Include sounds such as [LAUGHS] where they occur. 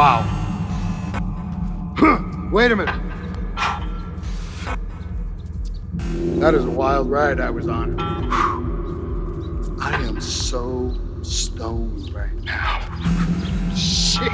Wow. Wait a minute. That is a wild ride I was on. I am so stoned right now. [LAUGHS] Shit.